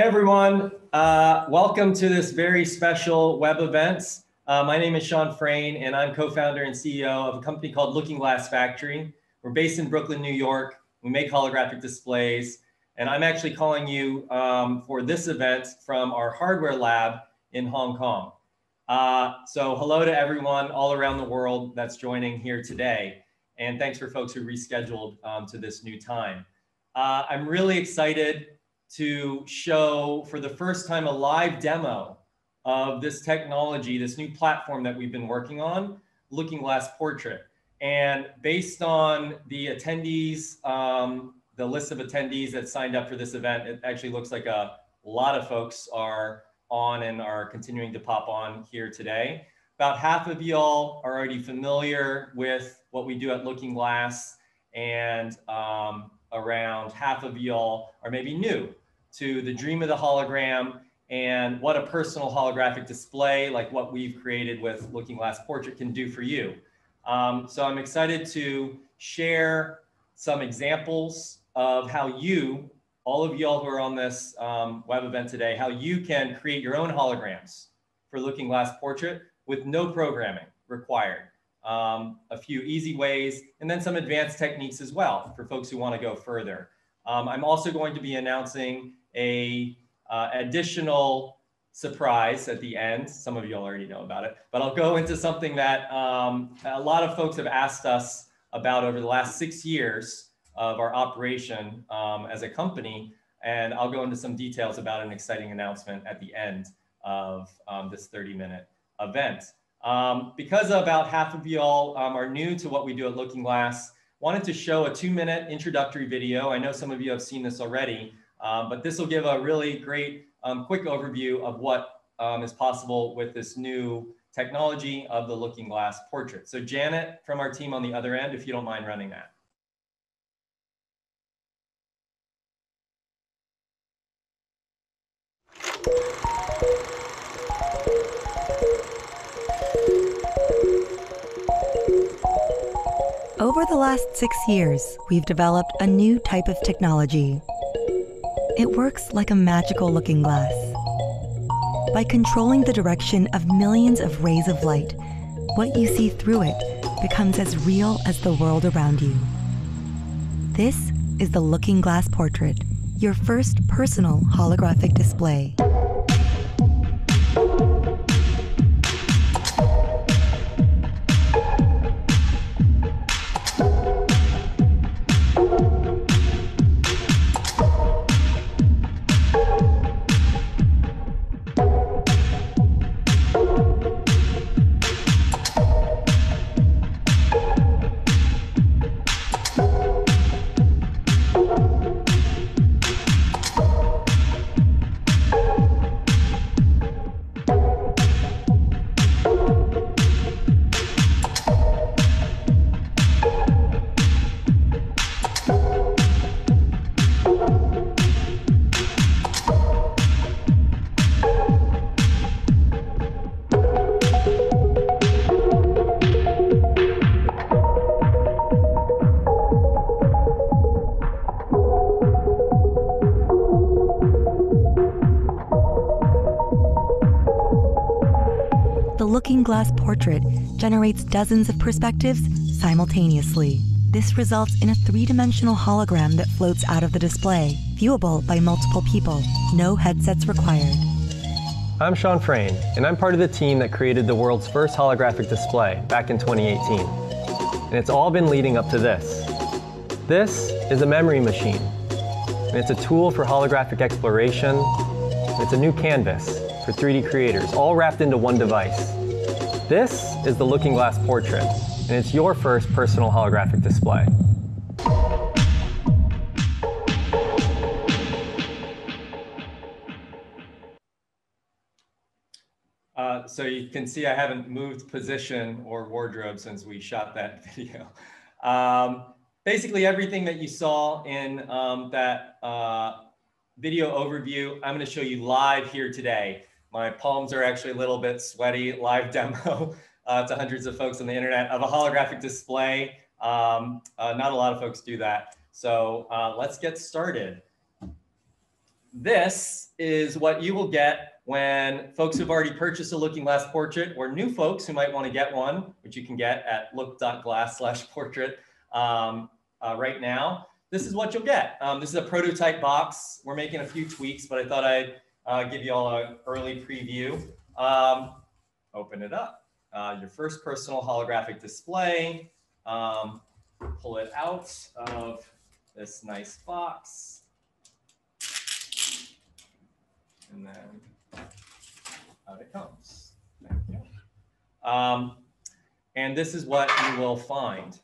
Hey everyone, uh, welcome to this very special web event. Uh, my name is Shawn Frayne and I'm co-founder and CEO of a company called Looking Glass Factory. We're based in Brooklyn, New York. We make holographic displays and I'm actually calling you um, for this event from our hardware lab in Hong Kong. Uh, so hello to everyone all around the world that's joining here today. And thanks for folks who rescheduled um, to this new time. Uh, I'm really excited to show for the first time a live demo of this technology, this new platform that we've been working on, Looking Glass Portrait. And based on the attendees, um, the list of attendees that signed up for this event, it actually looks like a lot of folks are on and are continuing to pop on here today. About half of y'all are already familiar with what we do at Looking Glass and um, around half of y'all are maybe new to the dream of the hologram and what a personal holographic display like what we've created with Looking Glass Portrait can do for you. Um, so I'm excited to share some examples of how you, all of y'all who are on this um, web event today, how you can create your own holograms for Looking Glass Portrait with no programming required. Um, a few easy ways, and then some advanced techniques as well for folks who want to go further. Um, I'm also going to be announcing a uh, additional surprise at the end. Some of you already know about it, but I'll go into something that um, a lot of folks have asked us about over the last six years of our operation um, as a company. And I'll go into some details about an exciting announcement at the end of um, this 30 minute event. Um, because about half of y'all um, are new to what we do at Looking Glass, wanted to show a two minute introductory video. I know some of you have seen this already, um, but this will give a really great um, quick overview of what um, is possible with this new technology of the looking glass portrait. So Janet from our team on the other end, if you don't mind running that. Over the last six years, we've developed a new type of technology it works like a magical looking glass. By controlling the direction of millions of rays of light, what you see through it becomes as real as the world around you. This is the Looking Glass Portrait, your first personal holographic display. Generates dozens of perspectives simultaneously. This results in a three-dimensional hologram that floats out of the display, viewable by multiple people. No headsets required. I'm Shawn Frayne, and I'm part of the team that created the world's first holographic display back in 2018. And it's all been leading up to this. This is a memory machine, and it's a tool for holographic exploration, it's a new canvas for 3D creators, all wrapped into one device. This is the Looking Glass Portrait, and it's your first personal holographic display. Uh, so you can see I haven't moved position or wardrobe since we shot that video. Um, basically everything that you saw in um, that uh, video overview, I'm gonna show you live here today. My palms are actually a little bit sweaty. Live demo uh, to hundreds of folks on the internet of a holographic display. Um, uh, not a lot of folks do that. So uh, let's get started. this is what you will get when folks who've already purchased a Looking Glass portrait or new folks who might want to get one, which you can get at look.glass slash portrait um, uh, right now. This is what you'll get. Um, this is a prototype box. We're making a few tweaks, but I thought I'd uh, give you all an early preview. Um, open it up. Uh, your first personal holographic display. Um, pull it out of this nice box. And then out it comes. Thank you. Um, and this is what you will find.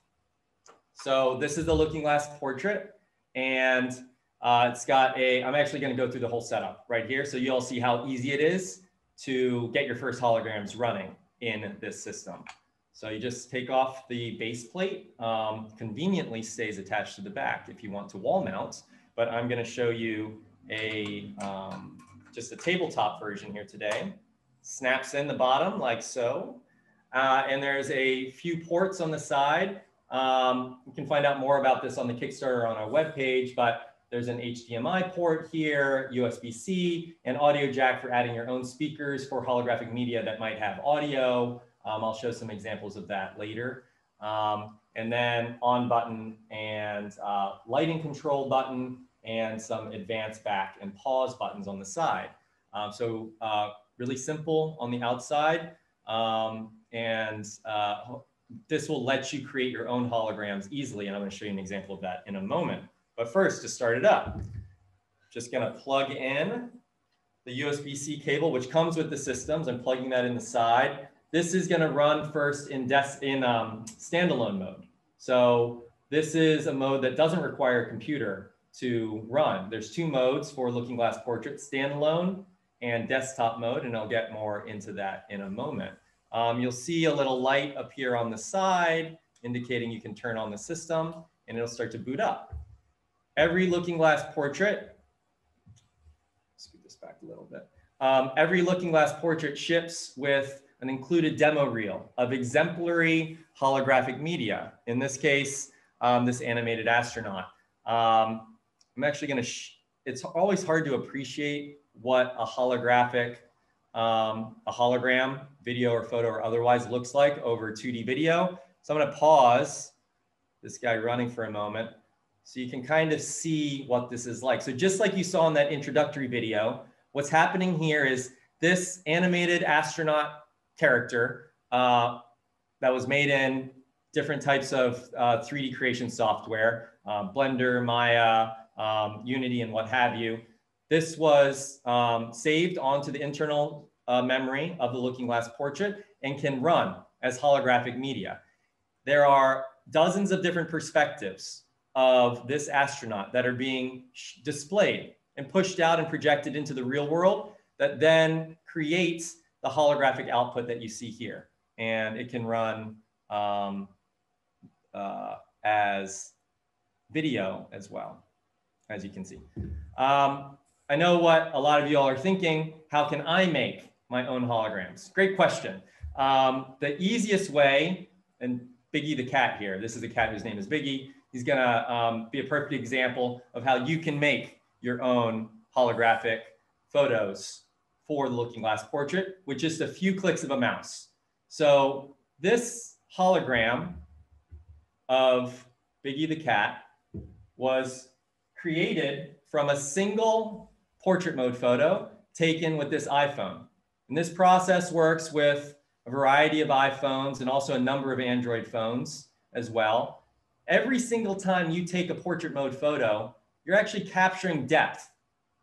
So this is the Looking Glass portrait. And uh, it's got a, I'm actually going to go through the whole setup right here. So you'll see how easy it is to get your first holograms running in this system. So you just take off the base plate, um, conveniently stays attached to the back if you want to wall mount, but I'm gonna show you a um, just a tabletop version here today. Snaps in the bottom like so. Uh, and there's a few ports on the side. Um, you can find out more about this on the Kickstarter on our webpage, but there's an HDMI port here, USB-C, and audio jack for adding your own speakers for holographic media that might have audio. Um, I'll show some examples of that later. Um, and then on button and uh, lighting control button and some advanced back and pause buttons on the side. Um, so uh, really simple on the outside. Um, and uh, this will let you create your own holograms easily. And I'm gonna show you an example of that in a moment. But first, to start it up, just gonna plug in the USB-C cable, which comes with the systems. I'm plugging that in the side. This is going to run first in, in um, standalone mode. So this is a mode that doesn't require a computer to run. There's two modes for Looking Glass Portrait, standalone and desktop mode, and I'll get more into that in a moment. Um, you'll see a little light appear on the side indicating you can turn on the system and it'll start to boot up. Every Looking Glass Portrait, scoot this back a little bit. Um, every Looking Glass Portrait ships with an included demo reel of exemplary holographic media. In this case, um, this animated astronaut. Um, I'm actually going to, it's always hard to appreciate what a holographic, um, a hologram, video or photo or otherwise looks like over 2D video. So I'm going to pause this guy running for a moment so you can kind of see what this is like. So just like you saw in that introductory video, what's happening here is this animated astronaut character uh, that was made in different types of uh, 3D creation software, uh, Blender, Maya, um, Unity, and what have you. This was um, saved onto the internal uh, memory of the Looking Glass portrait and can run as holographic media. There are dozens of different perspectives of this astronaut that are being displayed and pushed out and projected into the real world that then creates the holographic output that you see here. And it can run um, uh, as video as well, as you can see. Um, I know what a lot of you all are thinking. How can I make my own holograms? Great question. Um, the easiest way, and Biggie the cat here, this is a cat whose name is Biggie. He's gonna um, be a perfect example of how you can make your own holographic photos for the looking glass portrait with just a few clicks of a mouse. So this hologram of Biggie the cat was created from a single portrait mode photo taken with this iPhone. And this process works with a variety of iPhones and also a number of Android phones as well. Every single time you take a portrait mode photo, you're actually capturing depth,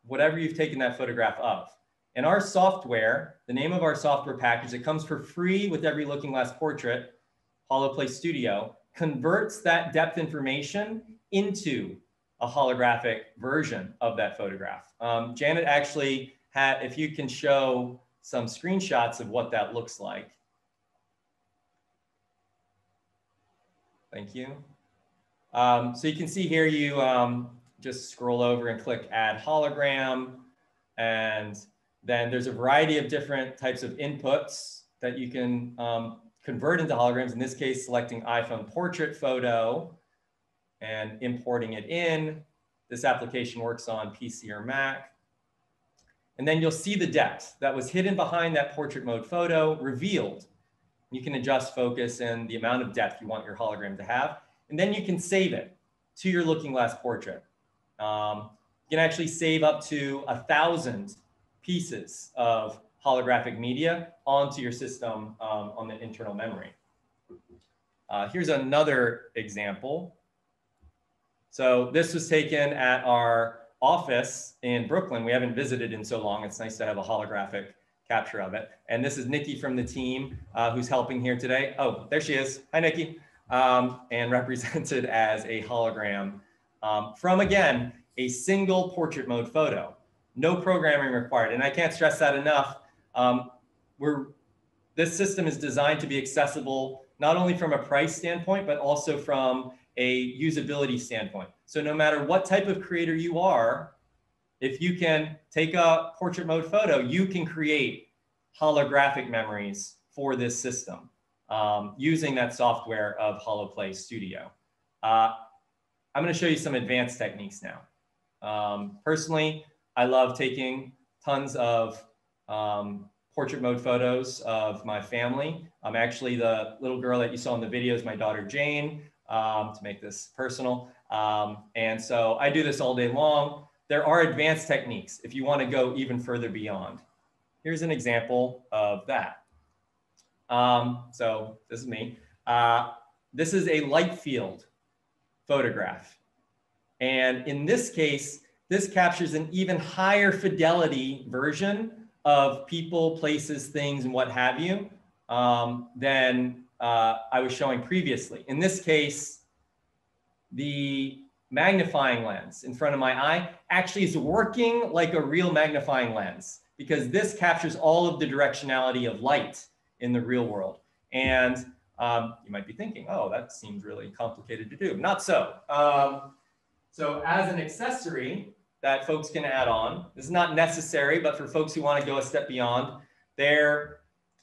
whatever you've taken that photograph of. And our software, the name of our software package that comes for free with every Looking Glass portrait, HoloPlay Studio, converts that depth information into a holographic version of that photograph. Um, Janet actually had, if you can show some screenshots of what that looks like. Thank you. Um, so you can see here, you um, just scroll over and click add hologram and then there's a variety of different types of inputs that you can um, convert into holograms. In this case, selecting iPhone portrait photo and importing it in. This application works on PC or Mac. And then you'll see the depth that was hidden behind that portrait mode photo revealed. You can adjust focus and the amount of depth you want your hologram to have. And then you can save it to your looking glass portrait. Um, you can actually save up to a thousand pieces of holographic media onto your system um, on the internal memory. Uh, here's another example. So this was taken at our office in Brooklyn. We haven't visited in so long. It's nice to have a holographic capture of it. And this is Nikki from the team uh, who's helping here today. Oh, there she is. Hi, Nikki. Um, and represented as a hologram um, from, again, a single portrait mode photo. No programming required. And I can't stress that enough. Um, we're, this system is designed to be accessible not only from a price standpoint, but also from a usability standpoint. So no matter what type of creator you are, if you can take a portrait mode photo, you can create holographic memories for this system um, using that software of HoloPlay Studio. Uh, I'm going to show you some advanced techniques now. Um, personally, I love taking tons of um, portrait mode photos of my family. I'm actually the little girl that you saw in the video is my daughter Jane, um, to make this personal. Um, and so I do this all day long. There are advanced techniques if you want to go even further beyond. Here's an example of that. Um, so this is me. Uh, this is a light field photograph. And in this case, this captures an even higher fidelity version of people, places, things, and what have you um, than uh, I was showing previously. In this case, the magnifying lens in front of my eye actually is working like a real magnifying lens because this captures all of the directionality of light in the real world. And um, you might be thinking, oh, that seems really complicated to do. Not so. Um, so as an accessory, that folks can add on. This is not necessary, but for folks who want to go a step beyond, there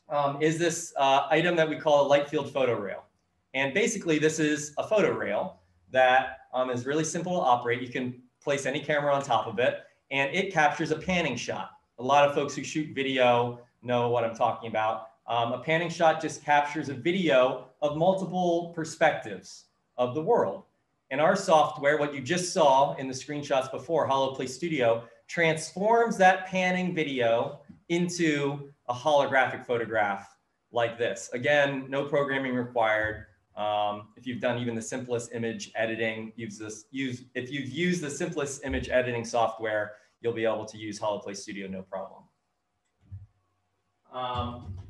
um, is this uh, item that we call a light field photo rail. And basically, this is a photo rail that um, is really simple to operate. You can place any camera on top of it, and it captures a panning shot. A lot of folks who shoot video know what I'm talking about. Um, a panning shot just captures a video of multiple perspectives of the world. And our software, what you just saw in the screenshots before, HoloPlay Studio, transforms that panning video into a holographic photograph like this. Again, no programming required. Um, if you've done even the simplest image editing, use this, use, if you've used the simplest image editing software, you'll be able to use HoloPlay Studio no problem. Um,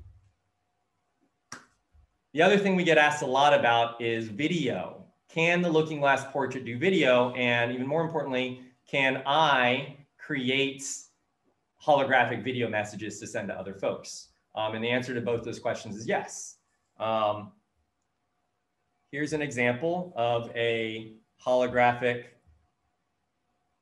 the other thing we get asked a lot about is video can the looking glass portrait do video? And even more importantly, can I create holographic video messages to send to other folks? Um, and the answer to both those questions is yes. Um, here's an example of a holographic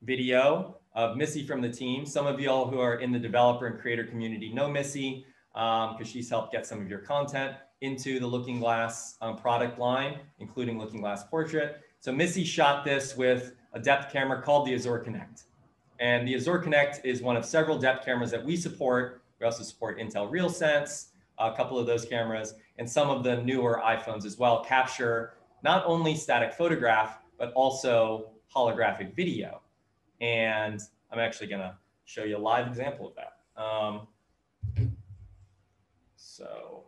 video of Missy from the team. Some of y'all who are in the developer and creator community know Missy because um, she's helped get some of your content into the Looking Glass um, product line, including Looking Glass Portrait. So Missy shot this with a depth camera called the Azure Kinect. And the Azure Kinect is one of several depth cameras that we support. We also support Intel RealSense, a couple of those cameras, and some of the newer iPhones as well capture not only static photograph, but also holographic video. And I'm actually gonna show you a live example of that. Um, so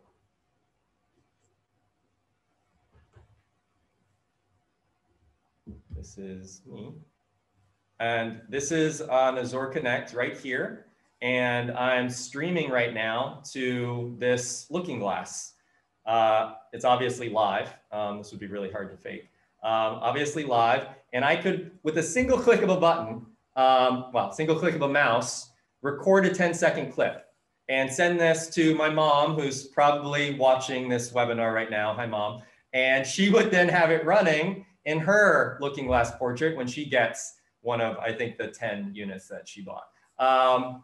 This is me. And this is on Azure Kinect right here. And I'm streaming right now to this looking glass. Uh, it's obviously live. Um, this would be really hard to fake. Um, obviously live. And I could, with a single click of a button, um, well, single click of a mouse, record a 10 second clip and send this to my mom, who's probably watching this webinar right now. Hi, mom. And she would then have it running in her looking glass portrait when she gets one of, I think, the 10 units that she bought. Um,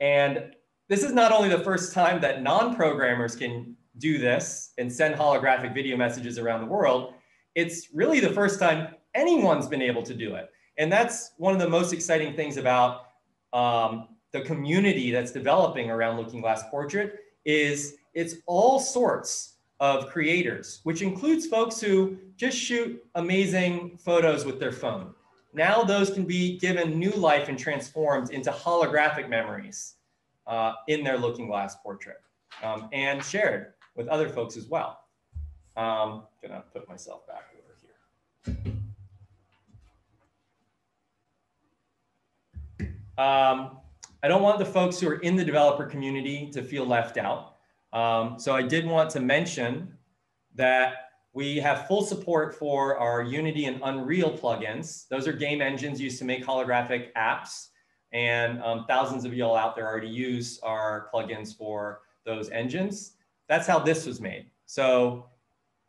and this is not only the first time that non-programmers can do this and send holographic video messages around the world, it's really the first time anyone's been able to do it. And that's one of the most exciting things about um, the community that's developing around Looking Glass Portrait is it's all sorts of creators, which includes folks who just shoot amazing photos with their phone. Now those can be given new life and transformed into holographic memories uh, in their Looking Glass portrait um, and shared with other folks as well. Um, gonna put myself back over here. Um, I don't want the folks who are in the developer community to feel left out. Um, so I did want to mention that we have full support for our Unity and Unreal plugins. Those are game engines used to make holographic apps. And um, thousands of y'all out there already use our plugins for those engines. That's how this was made. So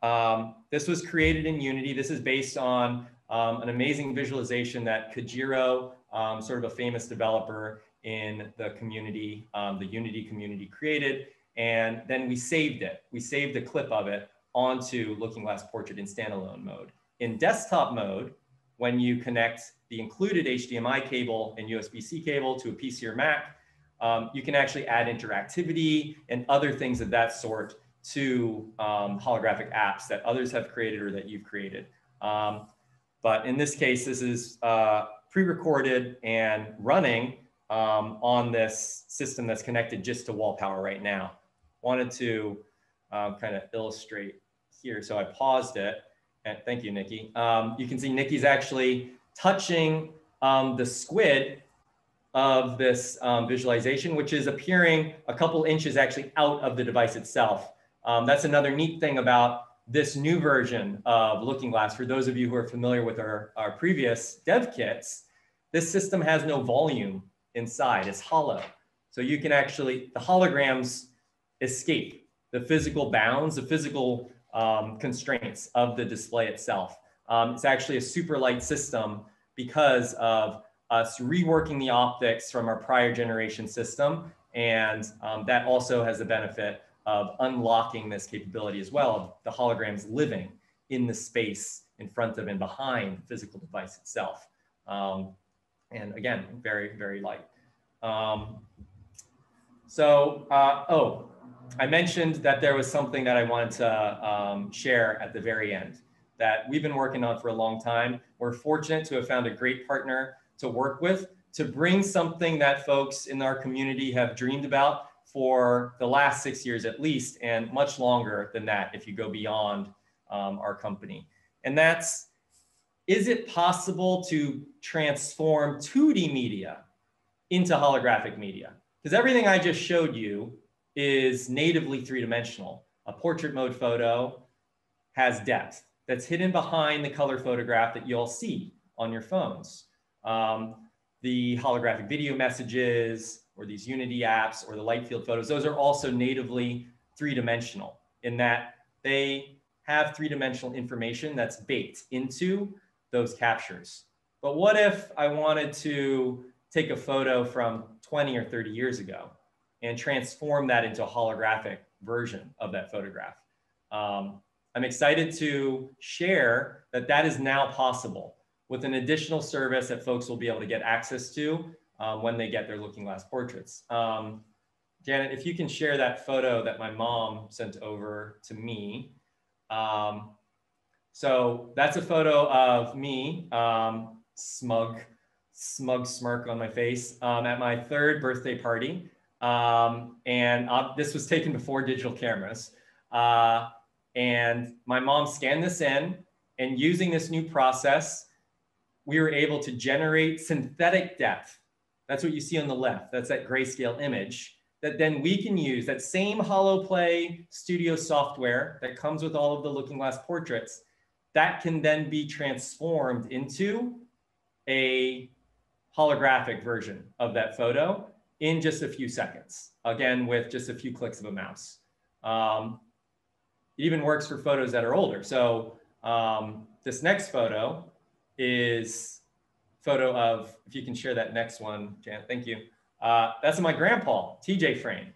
um, this was created in Unity. This is based on um, an amazing visualization that Keijiro, um, sort of a famous developer in the community, um, the Unity community created and then we saved it. We saved a clip of it onto Looking Glass Portrait in standalone mode. In desktop mode, when you connect the included HDMI cable and USB-C cable to a PC or Mac, um, you can actually add interactivity and other things of that sort to um, holographic apps that others have created or that you've created. Um, but in this case, this is uh, pre-recorded and running um, on this system that's connected just to wall power right now wanted to um, kind of illustrate here. So I paused it. And thank you, Nikki. Um, you can see Nikki's actually touching um, the squid of this um, visualization, which is appearing a couple inches actually out of the device itself. Um, that's another neat thing about this new version of Looking Glass. For those of you who are familiar with our, our previous dev kits, this system has no volume inside, it's hollow. So you can actually, the holograms escape the physical bounds, the physical um, constraints of the display itself. Um, it's actually a super light system because of us reworking the optics from our prior generation system. And um, that also has the benefit of unlocking this capability as well of the holograms living in the space in front of and behind the physical device itself. Um, and again, very, very light. Um, so, uh, oh, I mentioned that there was something that I wanted to um, share at the very end that we've been working on for a long time. We're fortunate to have found a great partner to work with to bring something that folks in our community have dreamed about for the last six years at least, and much longer than that if you go beyond um, our company. And that's, is it possible to transform 2D media into holographic media? Because everything I just showed you is natively three-dimensional. A portrait mode photo has depth that's hidden behind the color photograph that you'll see on your phones. Um, the holographic video messages or these Unity apps or the light field photos, those are also natively three-dimensional in that they have three-dimensional information that's baked into those captures. But what if I wanted to take a photo from 20 or 30 years ago? And transform that into a holographic version of that photograph. Um, I'm excited to share that that is now possible with an additional service that folks will be able to get access to um, when they get their looking glass portraits. Um, Janet, if you can share that photo that my mom sent over to me. Um, so that's a photo of me, um, smug, smug smirk on my face um, at my third birthday party. Um, and uh, this was taken before digital cameras. Uh, and my mom scanned this in and using this new process, we were able to generate synthetic depth. That's what you see on the left. That's that grayscale image that then we can use that same HoloPlay studio software that comes with all of the Looking Glass portraits that can then be transformed into a holographic version of that photo in just a few seconds, again, with just a few clicks of a mouse. Um, it even works for photos that are older. So um, this next photo is photo of, if you can share that next one, Jan, thank you. Uh, that's my grandpa, TJ Frayne.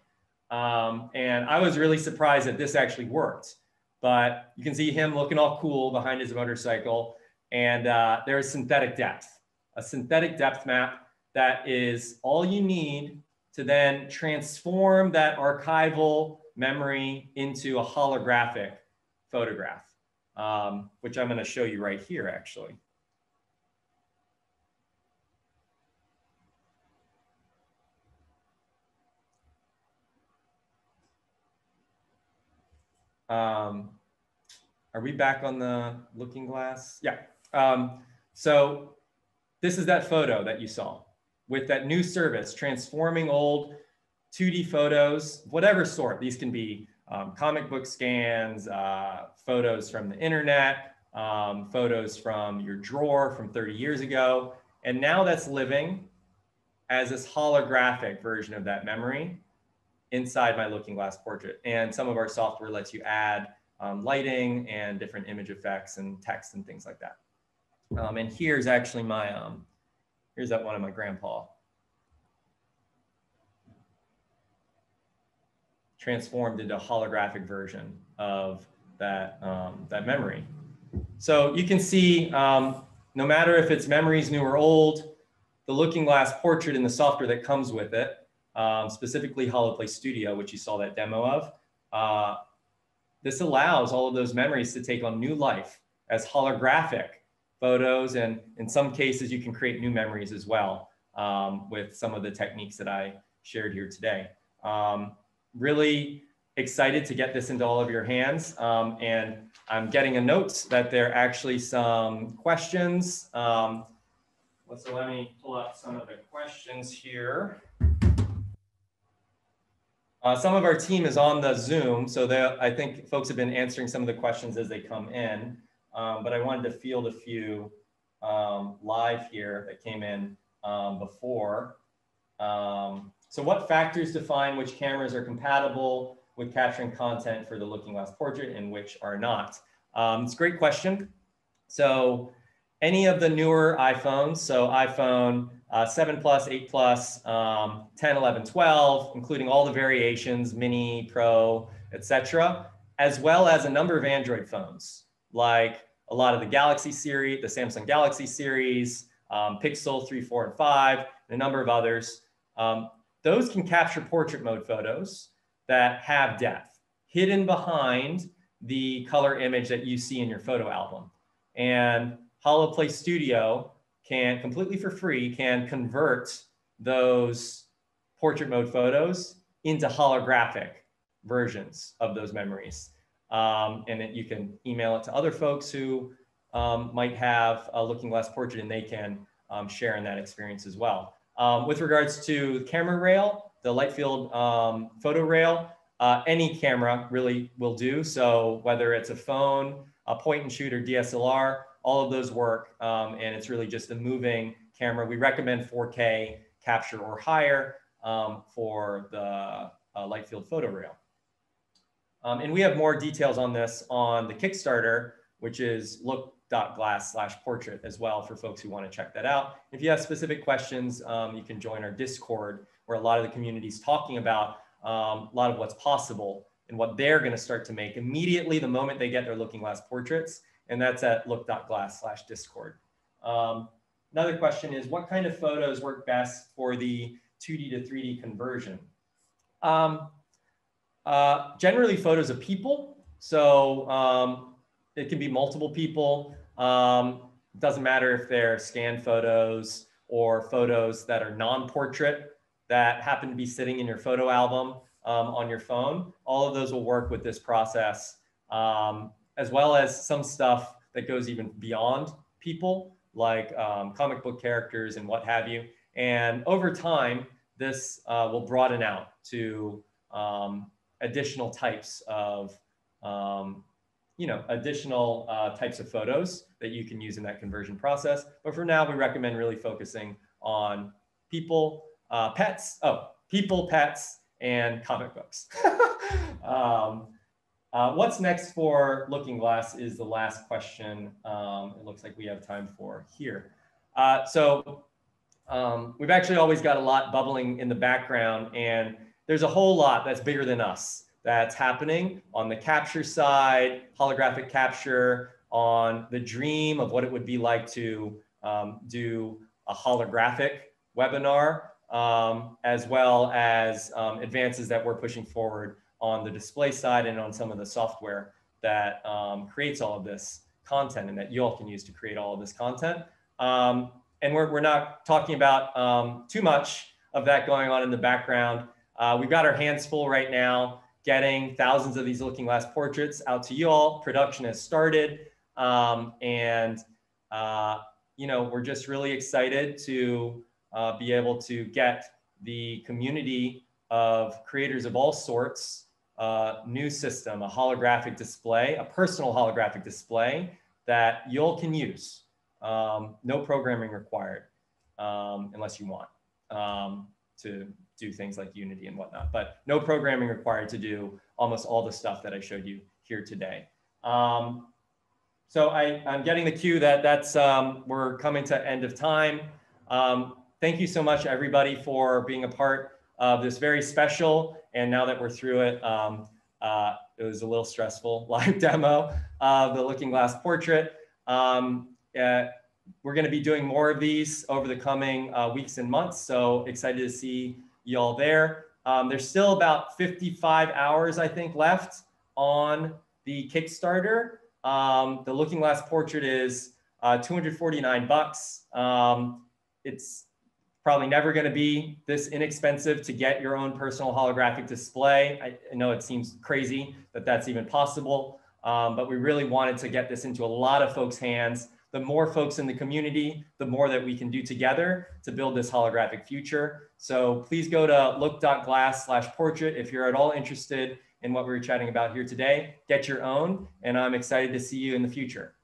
Um, and I was really surprised that this actually worked. But you can see him looking all cool behind his motorcycle. And uh, there's synthetic depth, a synthetic depth map that is all you need to then transform that archival memory into a holographic photograph, um, which I'm going to show you right here, actually. Um, are we back on the looking glass? Yeah. Um, so this is that photo that you saw with that new service, transforming old 2D photos, whatever sort. These can be um, comic book scans, uh, photos from the internet, um, photos from your drawer from 30 years ago. And now that's living as this holographic version of that memory inside my looking glass portrait. And some of our software lets you add um, lighting and different image effects and text and things like that. Um, and here's actually my, um, here's that one of my grandpa. Transformed into a holographic version of that, um, that memory. So you can see, um, no matter if it's memories new or old, the looking glass portrait and the software that comes with it, um, specifically HoloPlay Studio, which you saw that demo of, uh, this allows all of those memories to take on new life as holographic photos. And in some cases, you can create new memories as well um, with some of the techniques that I shared here today. Um, really excited to get this into all of your hands. Um, and I'm getting a note that there are actually some questions. Um, so let me pull up some of the questions here. Uh, some of our team is on the Zoom, so I think folks have been answering some of the questions as they come in, um, but I wanted to field a few um, live here that came in um, before. Um, so what factors define which cameras are compatible with capturing content for the Looking Glass portrait and which are not? Um, it's a great question. So any of the newer iPhones, so iPhone uh, 7 plus, 8 plus, um, 10, 11, 12, including all the variations, mini, pro, etc., as well as a number of Android phones, like a lot of the Galaxy series, the Samsung Galaxy series, um, Pixel 3, 4, and 5, and a number of others. Um, those can capture portrait mode photos that have depth hidden behind the color image that you see in your photo album. And HoloPlay Studio can completely for free can convert those portrait mode photos into holographic versions of those memories. Um, and it, you can email it to other folks who um, might have a looking glass portrait and they can um, share in that experience as well. Um, with regards to the camera rail, the Lightfield um, photo rail, uh, any camera really will do. So whether it's a phone, a point and shoot or DSLR, all of those work. Um, and it's really just a moving camera. We recommend 4K capture or higher for the uh, Lightfield photo rail. Um, and we have more details on this on the Kickstarter, which is look.glass slash portrait as well for folks who want to check that out. If you have specific questions, um, you can join our Discord where a lot of the community is talking about um, a lot of what's possible and what they're going to start to make immediately the moment they get their looking glass portraits and that's at look.glass slash discord. Um, another question is, what kind of photos work best for the 2D to 3D conversion? Uh, generally photos of people. So um, it can be multiple people. Um, doesn't matter if they're scanned photos or photos that are non-portrait that happen to be sitting in your photo album um, on your phone. All of those will work with this process. Um, as well as some stuff that goes even beyond people, like um, comic book characters and what have you. And over time, this uh, will broaden out to um, additional types of, um, you know, additional uh, types of photos that you can use in that conversion process. But for now, we recommend really focusing on people, uh, pets, oh, people, pets, and comic books. um, uh, what's next for Looking Glass is the last question um, it looks like we have time for here. Uh, so um, we've actually always got a lot bubbling in the background and there's a whole lot that's bigger than us that's happening on the capture side, holographic capture, on the dream of what it would be like to um, do a holographic webinar, um, as well as um, advances that we're pushing forward on the display side and on some of the software that um, creates all of this content and that you all can use to create all of this content. Um, and we're, we're not talking about um, too much of that going on in the background. Uh, we've got our hands full right now, getting thousands of these looking glass portraits out to you all. Production has started. Um, and, uh, you know, we're just really excited to uh, be able to get the community of creators of all sorts uh, new system, a holographic display, a personal holographic display that you'll can use. Um, no programming required um, unless you want um, to do things like Unity and whatnot, but no programming required to do almost all the stuff that I showed you here today. Um, so I, am getting the cue that that's um, we're coming to end of time. Um, thank you so much, everybody, for being a part of this very special. And now that we're through it, um, uh, it was a little stressful live demo of the Looking Glass portrait. Um, uh, we're going to be doing more of these over the coming uh, weeks and months. So excited to see y'all there. Um, there's still about 55 hours, I think, left on the Kickstarter. Um, the Looking Glass portrait is uh, 249 bucks. Um, it's probably never going to be this inexpensive to get your own personal holographic display. I, I know it seems crazy that that's even possible, um, but we really wanted to get this into a lot of folks' hands. The more folks in the community, the more that we can do together to build this holographic future. So please go to look.glass slash portrait if you're at all interested in what we were chatting about here today. Get your own, and I'm excited to see you in the future.